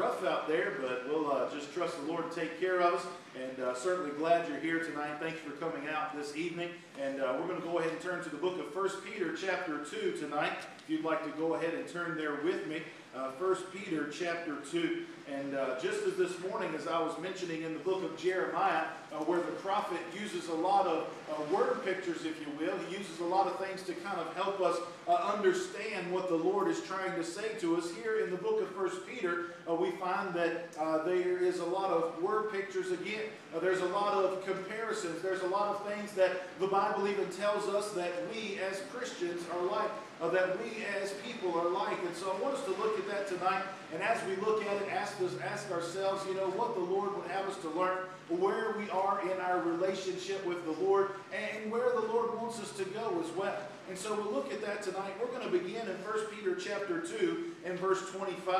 rough out there, but we'll uh, just trust the Lord to take care of us. And uh, certainly glad you're here tonight. Thank you for coming out this evening. And uh, we're going to go ahead and turn to the book of 1 Peter, chapter 2 tonight. If you'd like to go ahead and turn there with me. Uh, 1 Peter, chapter 2. And uh, just as this morning, as I was mentioning in the book of Jeremiah, uh, where the prophet uses a lot of uh, word pictures, if you will, he uses a lot of things to kind of help us uh, understand what the Lord is trying to say to us. Here in the book of First Peter, uh, we find that uh, there is a lot of word pictures again. there's a lot of comparisons. There's a lot of things that the Bible even tells us that we as Christians are like uh, that we as people are like. And so I want us to look at that tonight. And as we look at it, ask, us, ask ourselves, you know, what the Lord would have us to learn, where we are in our relationship with the Lord, and where the Lord wants us to go as well. And so we'll look at that tonight. We're going to begin in 1 Peter chapter 2 and verse 25.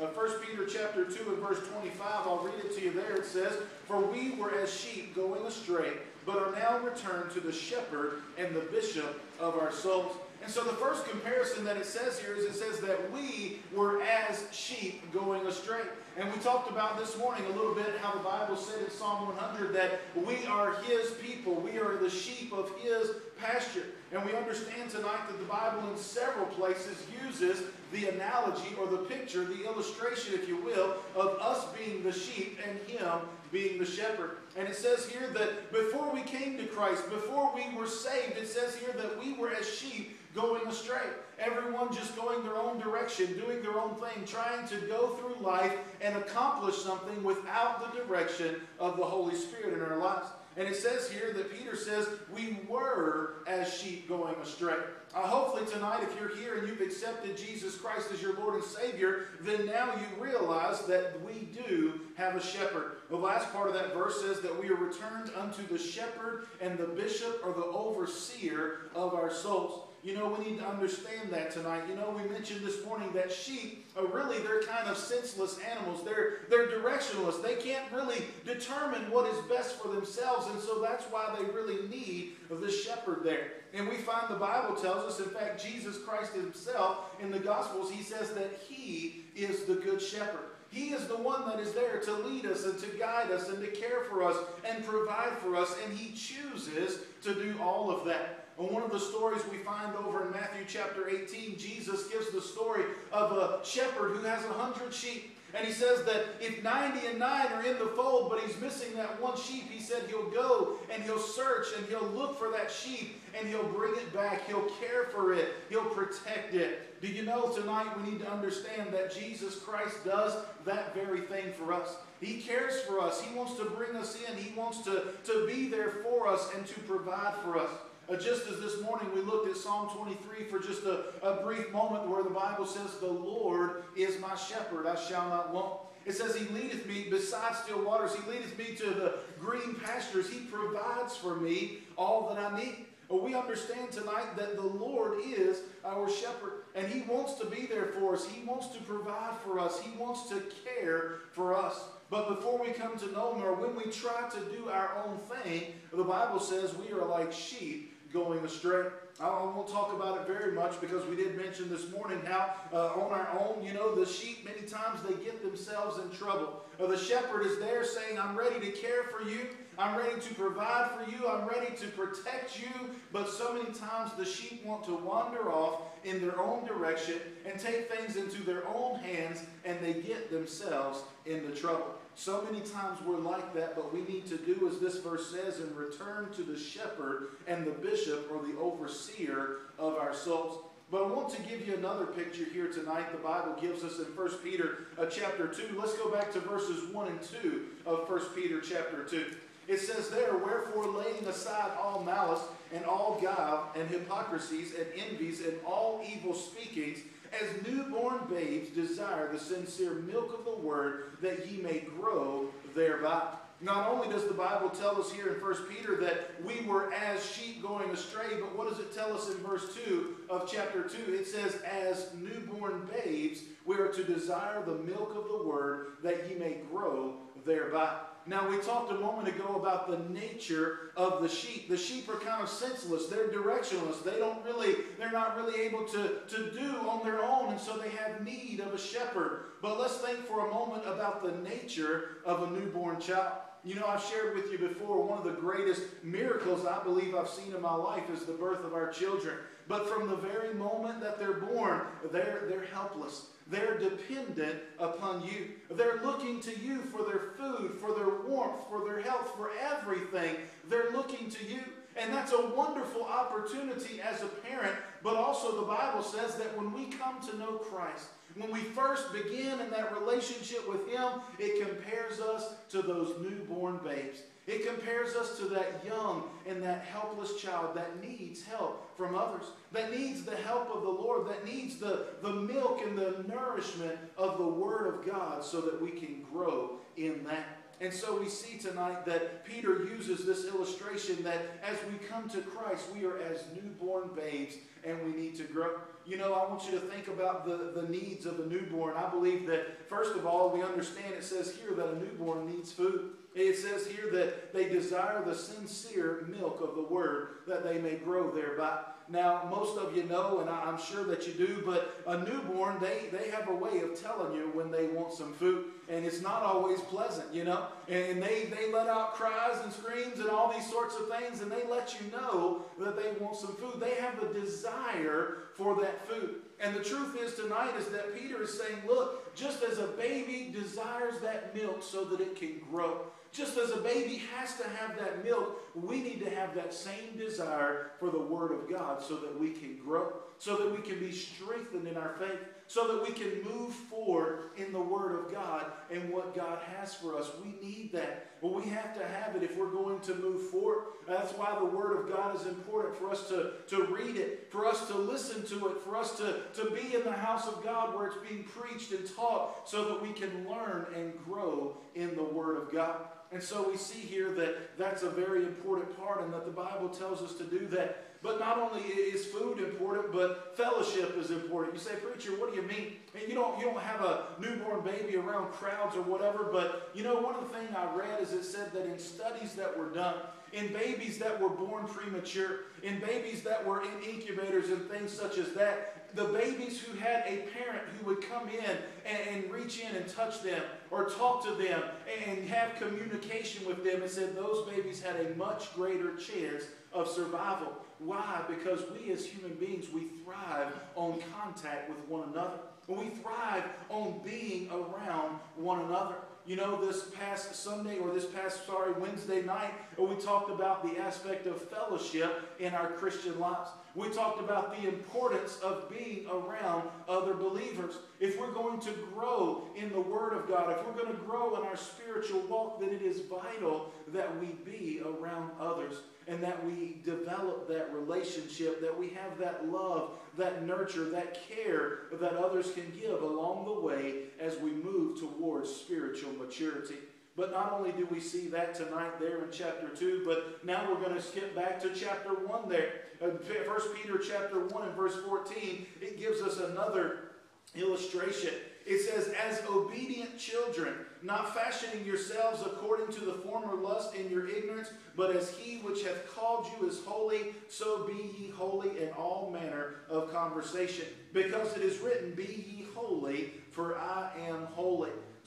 Uh, 1 Peter chapter 2 and verse 25, I'll read it to you there. It says, For we were as sheep going astray, but are now returned to the shepherd and the bishop of our souls. And so the first comparison that it says here is it says that we were as sheep going astray. And we talked about this morning a little bit how the Bible said in Psalm 100 that we are His people. We are the sheep of His pasture. And we understand tonight that the Bible in several places uses the analogy or the picture, the illustration, if you will, of us being the sheep and Him being the shepherd. And it says here that before we came to Christ, before we were saved, it says here that we were as sheep going astray. Everyone just going their own direction, doing their own thing, trying to go through life and accomplish something without the direction of the Holy Spirit in our lives. And it says here that Peter says, We were as sheep going astray. Uh, hopefully, tonight, if you're here and you've accepted Jesus Christ as your Lord and Savior, then now you realize that we do have a shepherd. The last part of that verse says that we are returned unto the shepherd and the bishop or the overseer of our souls. You know, we need to understand that tonight. You know, we mentioned this morning that sheep are really, they're kind of senseless animals. They're, they're directionless. They can't really determine what is best for themselves, and so that's why they really need the shepherd there. And we find the Bible tells us, in fact, Jesus Christ himself in the Gospels, he says that he is the good shepherd. He is the one that is there to lead us and to guide us and to care for us and provide for us, and he chooses to do all of that. And one of the stories we find over in Matthew chapter 18, Jesus gives the story of a shepherd who has a hundred sheep. And he says that if 90 and 9 are in the fold, but he's missing that one sheep, he said he'll go and he'll search and he'll look for that sheep and he'll bring it back. He'll care for it. He'll protect it. Do you know tonight we need to understand that Jesus Christ does that very thing for us? He cares for us. He wants to bring us in. He wants to, to be there for us and to provide for us. Uh, just as this morning we looked at Psalm 23 for just a, a brief moment where the Bible says, The Lord is my shepherd, I shall not want. It says, He leadeth me beside still waters. He leadeth me to the green pastures. He provides for me all that I need. Well, we understand tonight that the Lord is our shepherd, and He wants to be there for us. He wants to provide for us. He wants to care for us. But before we come to know Him, or when we try to do our own thing, the Bible says we are like sheep going astray. I won't talk about it very much because we did mention this morning how uh, on our own, you know, the sheep many times they get themselves in trouble. Uh, the shepherd is there saying, I'm ready to care for you. I'm ready to provide for you. I'm ready to protect you. But so many times the sheep want to wander off in their own direction and take things into their own hands and they get themselves into trouble. So many times we're like that, but we need to do as this verse says and return to the shepherd and the bishop or the overseer of our souls. But I want to give you another picture here tonight. The Bible gives us in 1 Peter uh, chapter 2. Let's go back to verses 1 and 2 of 1 Peter chapter 2. It says there, Wherefore laying aside all malice and all guile and hypocrisies and envies and all evil speakings, as newborn babes desire the sincere milk of the word, that ye may grow thereby. Not only does the Bible tell us here in 1 Peter that we were as sheep going astray, but what does it tell us in verse 2 of chapter 2? It says, as newborn babes, We are to desire the milk of the word that ye may grow thereby. Now, we talked a moment ago about the nature of the sheep. The sheep are kind of senseless. They're directionless. They don't really, they're not really able to, to do on their own, and so they have need of a shepherd. But let's think for a moment about the nature of a newborn child. You know, I've shared with you before, one of the greatest miracles I believe I've seen in my life is the birth of our children. But from the very moment that they're born, they're, they're helpless. They're dependent upon you. They're looking to you for their food, for their warmth, for their health, for everything. They're looking to you. And that's a wonderful opportunity as a parent. But also, the Bible says that when we come to know Christ, when we first begin in that relationship with Him, it compares us to those newborn babes. It compares us to that young and that helpless child that needs help from others, that needs the help of the Lord, that needs the, the milk and the nourishment of the Word of God so that we can grow in that. And so we see tonight that Peter uses this illustration that as we come to Christ, we are as newborn babes and we need to grow. You know, I want you to think about the, the needs of a newborn. I believe that, first of all, we understand it says here that a newborn needs food. It says here that they desire the sincere milk of the word that they may grow thereby. Now, most of you know, and I'm sure that you do, but a newborn, they, they have a way of telling you when they want some food. And it's not always pleasant, you know. And they, they let out cries and screams and all these sorts of things, and they let you know that they want some food. They have a desire for that food. And the truth is tonight is that Peter is saying, look, just as a baby desires that milk so that it can grow, just as a baby has to have that milk, we need to have that same desire for the Word of God so that we can grow, so that we can be strengthened in our faith, so that we can move forward in the Word of God and what God has for us. We need that. We have to have it if we're going to move forward. That's why the Word of God is important for us to, to read it, for us to listen to it, for us to, to be in the house of God where it's being preached and taught so that we can learn and grow in the Word of God. And so we see here that that's a very important part and that the Bible tells us to do that. But not only is food important, but fellowship is important. You say, preacher, what do you mean? And you don't, you don't have a newborn baby around crowds or whatever, but you know, one of the things I read is it said that in studies that were done, in babies that were born premature, in babies that were in incubators and things such as that, the babies who had a parent who would come in and, and, reach in and touch them or talk to them and have communication with them and said those babies had a much greater chance of survival. Why? Because we as human beings, we thrive on contact with one another. We thrive on being around one another. You know, this past Sunday or this past, sorry, Wednesday night, we talked about the aspect of fellowship in our Christian lives. We talked about the importance of being around other believers. If we're going to grow in the Word of God, if we're going to grow in our spiritual walk, then it is vital that we be around others and that we develop that relationship, that we have that love, that nurture, that care that others can give along the way as we move towards spiritual maturity. But not only do we see that tonight there in chapter 2, but now we're going to skip back to chapter 1 there. Uh, First Peter chapter 1 and verse 14, it gives us another illustration. It says, As obedient children, not fashioning yourselves according to the former lust in your ignorance, but as he which hath called you is holy, so be ye holy in all manner of conversation. Because it is written, Be ye holy, for I am.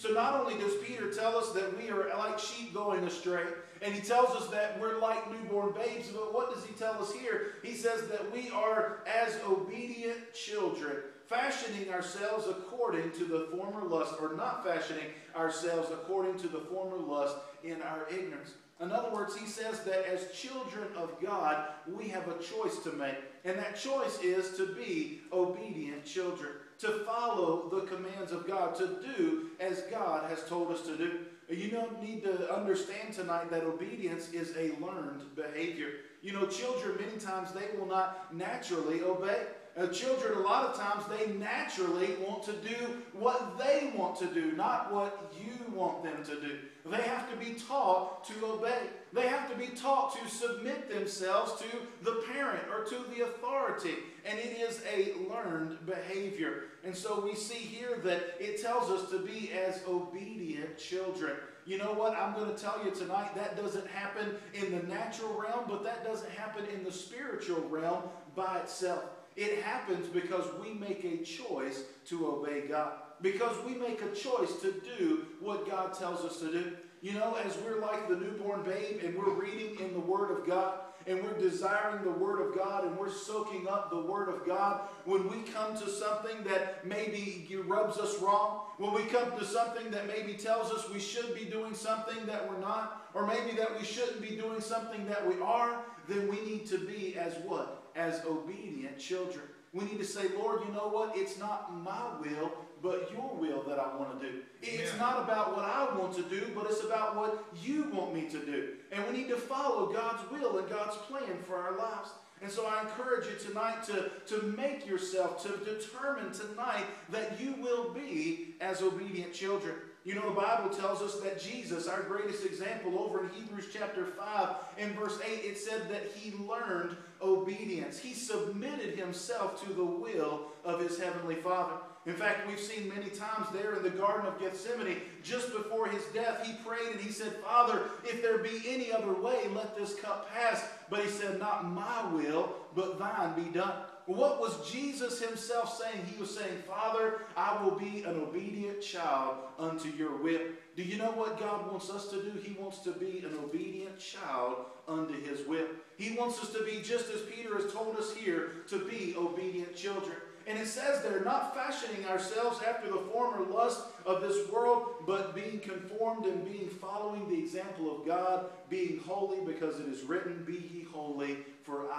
So not only does Peter tell us that we are like sheep going astray, and he tells us that we're like newborn babes, but what does he tell us here? He says that we are as obedient children, fashioning ourselves according to the former lust, or not fashioning ourselves according to the former lust in our ignorance. In other words, he says that as children of God, we have a choice to make. And that choice is to be obedient children to follow the commands of God, to do as God has told us to do. You don't need to understand tonight that obedience is a learned behavior. You know, children, many times, they will not naturally obey. Uh, children, a lot of times, they naturally want to do what they want to do, not what you want them to do. They have to be taught to obey. They have to be taught to submit themselves to the parent or to the authority. And it is a learned behavior. And so we see here that it tells us to be as obedient children. You know what? I'm going to tell you tonight that doesn't happen in the natural realm, but that doesn't happen in the spiritual realm by itself. It happens because we make a choice to obey God. Because we make a choice to do what God tells us to do. You know, as we're like the newborn babe and we're reading in the Word of God and we're desiring the Word of God and we're soaking up the Word of God, when we come to something that maybe rubs us wrong, when we come to something that maybe tells us we should be doing something that we're not, or maybe that we shouldn't be doing something that we are, then we need to be as what? As obedient children. We need to say, Lord, you know what? It's not my will, but your will that I want to do. It's not about what I want to do, but it's about what you want me to do. And we need to follow God's will and God's plan for our lives. And so I encourage you tonight to, to make yourself, to determine tonight that you will be as obedient children. You know, the Bible tells us that Jesus, our greatest example, over in Hebrews chapter 5 and verse 8, it said that he learned obedience. He submitted himself to the will of his heavenly Father. In fact, we've seen many times there in the Garden of Gethsemane, just before his death, he prayed and he said, Father, if there be any other way, let this cup pass. But he said, Not my will, but thine be done. What was Jesus himself saying? He was saying, Father, I will be an obedient child unto your whip. Do you know what God wants us to do? He wants to be an obedient child unto his whip. He wants us to be, just as Peter has told us here, to be obedient children. And it says there, not fashioning ourselves after the former lust of this world, but being conformed and being following the example of God, being holy, because it is written, Be ye holy, for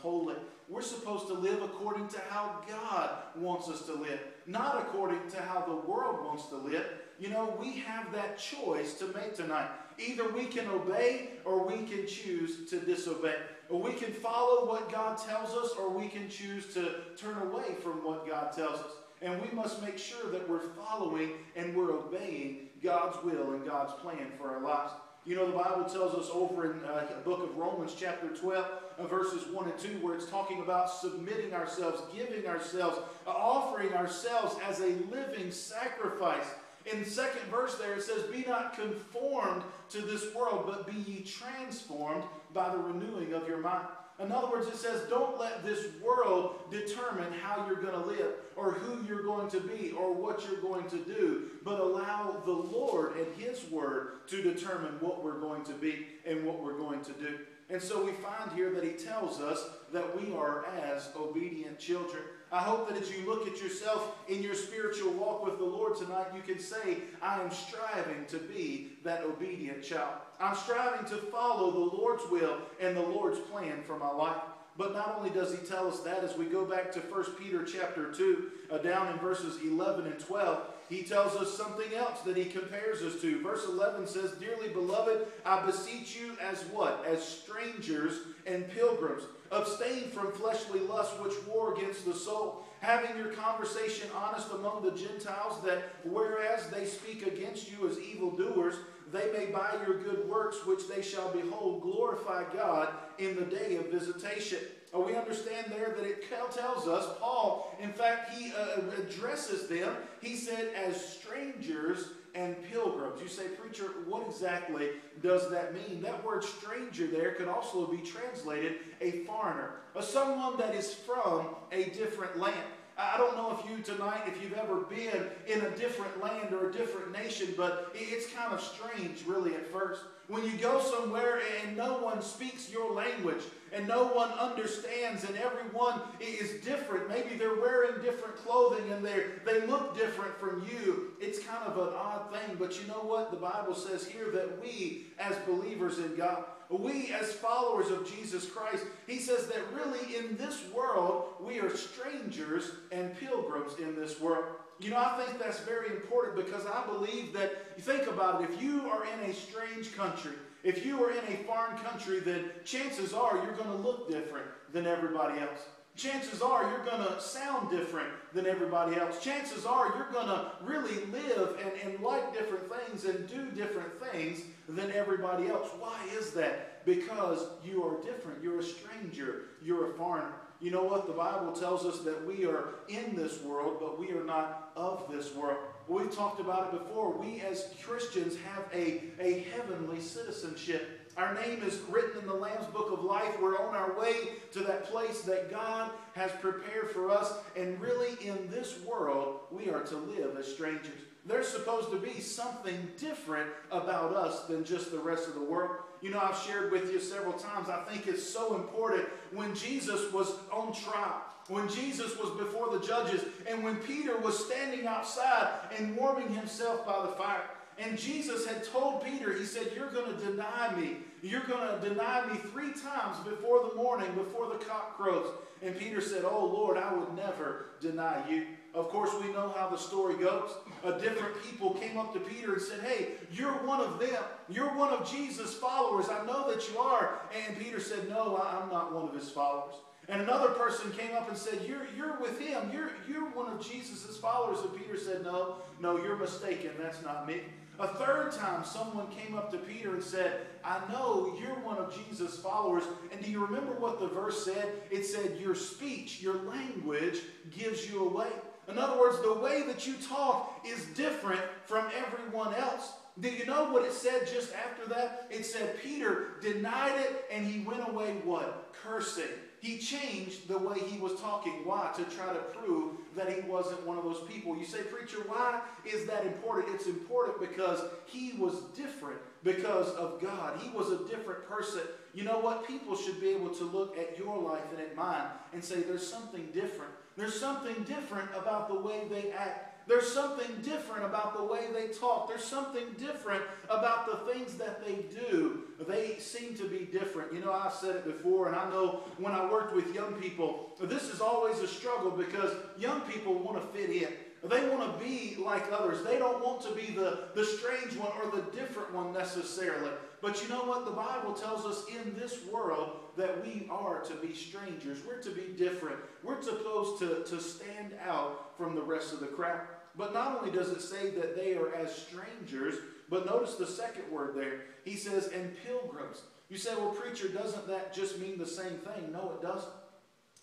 holy. We're supposed to live according to how God wants us to live, not according to how the world wants to live. You know, we have that choice to make tonight. Either we can obey or we can choose to disobey. Or we can follow what God tells us or we can choose to turn away from what God tells us. And we must make sure that we're following and we're obeying God's will and God's plan for our lives. You know, the Bible tells us over in uh, the book of Romans, chapter 12, uh, verses 1 and 2, where it's talking about submitting ourselves, giving ourselves, uh, offering ourselves as a living sacrifice. In the second verse there, it says, Be not conformed to this world, but be ye transformed by the renewing of your mind. In other words, it says, don't let this world determine how you're going to live or who you're going to be or what you're going to do, but allow the Lord and His Word to determine what we're going to be and what we're going to do. And so we find here that He tells us that we are as obedient children. I hope that as you look at yourself in your spiritual walk with the Lord tonight, you can say, I am striving to be that obedient child. I'm striving to follow the Lord's will and the Lord's plan for my life. But not only does he tell us that, as we go back to 1 Peter chapter 2, uh, down in verses 11 and 12, he tells us something else that he compares us to. Verse 11 says, Dearly beloved, I beseech you as what? As strangers and pilgrims. Abstain from fleshly lusts which war against the soul, having your conversation honest among the Gentiles, that whereas they speak against you as evildoers, they may by your good works which they shall behold glorify God in the day of visitation. We understand there that it tells us, Paul, in fact, he uh, addresses them, he said, as strangers and pilgrims. You say, Preacher, what exactly does that mean? That word stranger there could also be translated a foreigner, or someone that is from a different land. I don't know if you tonight, if you've ever been in a different land or a different nation, but it's kind of strange, really, at first. When you go somewhere and no one speaks your language and no one understands and everyone is different, maybe they're wearing different clothing and they they look different from you, it's kind of an odd thing. But you know what? The Bible says here that we, as believers in God, we as followers of Jesus Christ, he says that really in this world, we are strangers and pilgrims in this world. You know, I think that's very important because I believe that, you think about it, if you are in a strange country, if you are in a foreign country, then chances are you're going to look different than everybody else. Chances are you're going to sound different than everybody else. Chances are you're going to really live and, and like different things and do different things than everybody else. Why is that? Because you are different. You're a stranger. You're a foreigner. You know what? The Bible tells us that we are in this world, but we are not of this world. We've talked about it before. We as Christians have a, a heavenly citizenship. Our name is written in the Lamb's Book of Life. We're on our way to that place that God has prepared for us. And really, in this world, we are to live as strangers. There's supposed to be something different about us than just the rest of the world. You know, I've shared with you several times, I think it's so important when Jesus was on trial, when Jesus was before the judges, and when Peter was standing outside and warming himself by the fire. And Jesus had told Peter, He said, You're going to deny me. You're going to deny me three times before the morning, before the cock crows. And Peter said, Oh Lord, I would never deny you. Of course, we know how the story goes. A different people came up to Peter and said, Hey, you're one of them. You're one of Jesus' followers. I know that you are. And Peter said, No, I'm not one of his followers. And another person came up and said, You're, you're with him. You're, you're one of Jesus' followers. And Peter said, No, no, you're mistaken. That's not me. A third time, someone came up to Peter and said, I know you're one of Jesus' followers. And do you remember what the verse said? It said, Your speech, your language gives you away. In other words, the way that you talk is different from everyone else. Do you know what it said just after that? It said Peter denied it and he went away what? Cursing. He changed the way he was talking. Why? To try to prove that he wasn't one of those people. You say, Preacher, why is that important? It's important because he was different because of God. He was a different person. You know what? People should be able to look at your life and at mine and say, There's something different. There's something different about the way they act. There's something different about the way they talk. There's something different about the things that they do. They seem to be different. You know, I've said it before, and I know when I worked with young people, this is always a struggle because young people want to fit in. They want to be like others. They don't want to be the, the strange one or the different one necessarily. But you know what? The Bible tells us in this world that we are to be strangers. We're to be different. We're supposed to, to stand out from the rest of the crowd. But not only does it say that they are as strangers, but notice the second word there. He says, and pilgrims. You say, well, preacher, doesn't that just mean the same thing? No, it doesn't.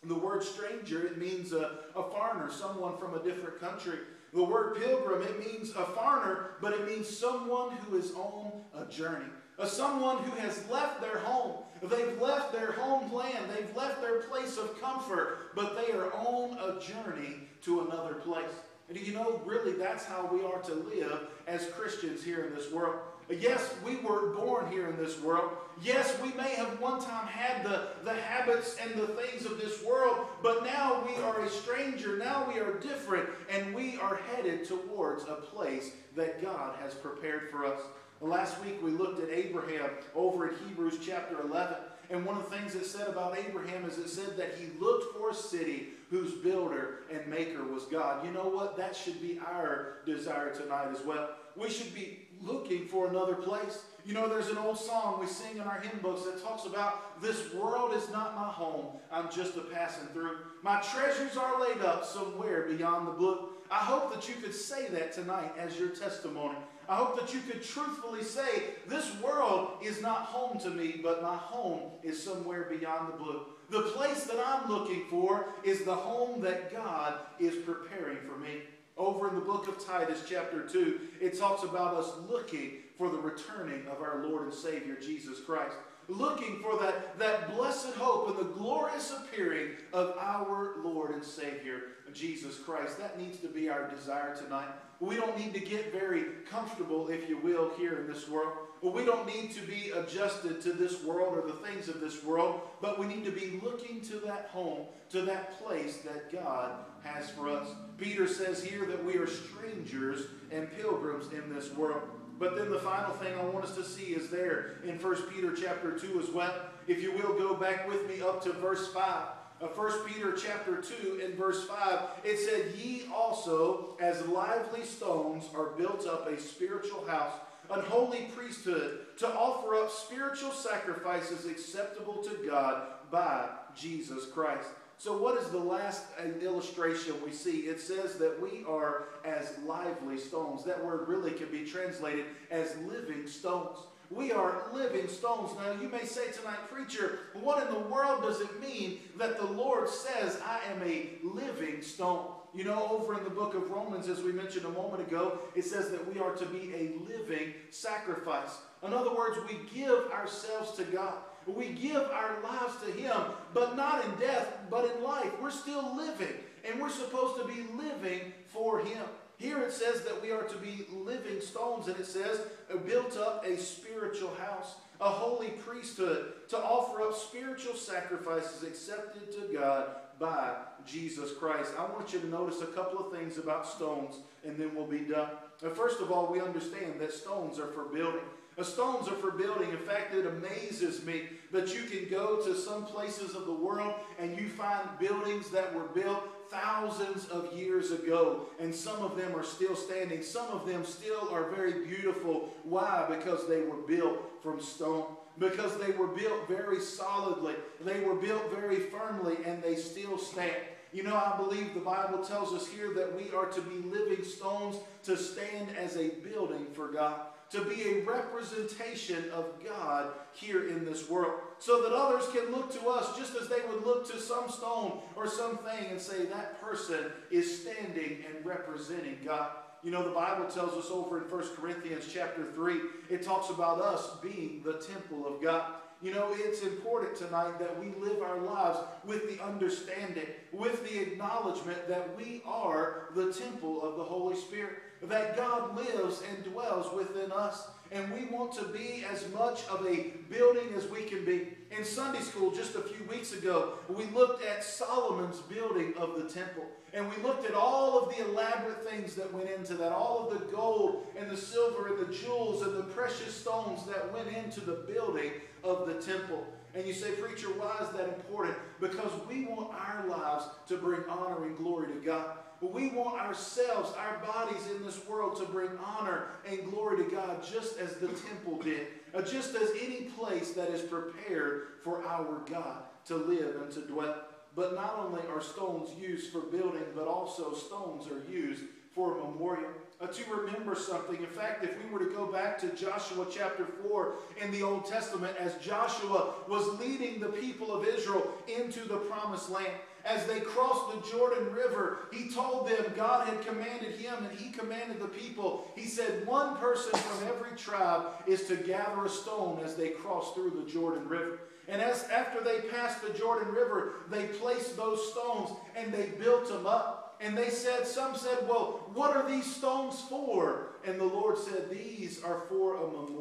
The word stranger, it means a, a foreigner, someone from a different country. The word pilgrim, it means a foreigner, but it means someone who is on a journey. A someone who has left their home. They've left their homeland. They've left their place of comfort, but they are on a journey to another place. And do you know, really, that's how we are to live as Christians here in this world. Yes, we were born here in this world. Yes, we may have one time had the, the habits and the things of this world, but now we are a stranger. Now we are different, and we are headed towards a place that God has prepared for us. Last week we looked at Abraham over in Hebrews chapter 11. And one of the things it said about Abraham is it said that he looked for a city whose builder and maker was God. You know what? That should be our desire tonight as well. We should be looking for another place. You know, there's an old song we sing in our hymn books that talks about this world is not my home. I'm just a passing through. My treasures are laid up somewhere beyond the blue. I hope that you could say that tonight as your testimony. I hope that you could truthfully say, This world is not home to me, but my home is somewhere beyond the blue. The place that I'm looking for is the home that God is preparing for me. Over in the book of Titus, chapter 2, it talks about us looking for the returning of our Lord and Savior, Jesus Christ. Looking for that, that blessed hope and the glorious appearing of our Lord and Savior, Jesus Christ. That needs to be our desire tonight. We don't need to get very comfortable, if you will, here in this world. But we don't need to be adjusted to this world or the things of this world, but we need to be looking to that home, to that place that God has for us. Peter says here that we are strangers and pilgrims in this world. But then the final thing I want us to see is there in 1 Peter chapter 2 as well. If you will go back with me up to verse 5 of 1 Peter chapter 2 and verse 5, it said, Ye also, as lively stones, are built up a spiritual house, an holy priesthood, to offer up spiritual sacrifices acceptable to God by Jesus Christ. So, what is the last uh, illustration we see? It says that we are as lively stones. That word really can be translated as living stones. We are living stones. Now, you may say tonight, preacher, what in the world does it mean that the Lord says, I am a living stone? You know, over in the book of Romans, as we mentioned a moment ago, it says that we are to be a living sacrifice. In other words, we give ourselves to God. We give our lives to Him, but not in death, but in life. We're still living, and we're supposed to be living for Him. Here it says that we are to be living stones, and it says, built up a spiritual house, a holy priesthood, to offer up spiritual sacrifices accepted to God by Jesus Christ. I want you to notice a couple of things about stones, and then we'll be done. First of all, we understand that stones are for building. The stones are for building. In fact, it amazes me that you can go to some places of the world and you find buildings that were built thousands of years ago, and some of them are still standing. Some of them still are very beautiful. Why? Because they were built from stone. Because they were built very solidly. They were built very firmly, and they still stand. You know, I believe the Bible tells us here that we are to be living stones to stand as a building for God to be a representation of God here in this world. So that others can look to us just as they would look to some stone or something and say, that person is standing and representing God. You know, the Bible tells us over in 1 Corinthians chapter 3, it talks about us being the temple of God. You know, it's important tonight that we live our lives with the understanding, with the acknowledgement that we are the temple of the Holy Spirit, that God lives and dwells within us. And we want to be as much of a building as we can be. In Sunday school just a few weeks ago, we looked at Solomon's building of the temple. And we looked at all of the elaborate things that went into that, all of the gold and the silver and the jewels and the precious stones that went into the building of the temple. And you say, Preacher, why is that important? Because we want our lives to bring honor and glory to God. We want ourselves, our bodies in this world to bring honor and glory to God just as the temple did, uh, just as any place that is prepared for our God to live and to dwell. But not only are stones used for building, but also stones are used for a memorial uh, to remember something. In fact, if we were to go back to Joshua chapter 4 in the Old Testament, as Joshua was leading the people of Israel into the promised land, as they crossed the Jordan River, he told them God had commanded him and he commanded the people. He said, One person from every tribe is to gather a stone as they cross through the Jordan River. And as after they passed the Jordan River, they placed those stones and they built them up. And they said, some said, well, what are these stones for? And the Lord said, these are for a memorial.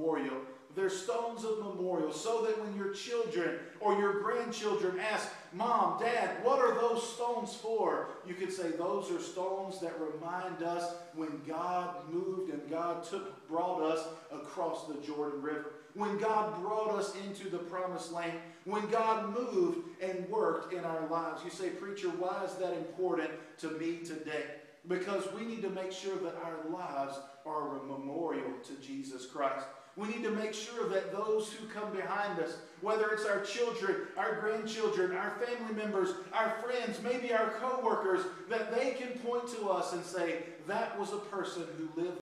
They're stones of memorial so that when your children or your grandchildren ask, Mom, Dad, what are those stones for? You can say, Those are stones that remind us when God moved and God took, brought us across the Jordan River. When God brought us into the promised land. When God moved and worked in our lives. You say, Preacher, why is that important to me today? Because we need to make sure that our lives are a memorial to Jesus Christ. We need to make sure that those who come behind us, whether it's our children, our grandchildren, our family members, our friends, maybe our coworkers, that they can point to us and say, that was a person who lived